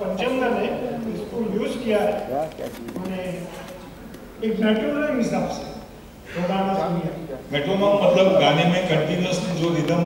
पंचमदा ने इसको यूज़ किया है। मैंने एक मेट्रोनोम हिसाब से मेट्रोनोम मतलब गाने में कंटिन्यूअसली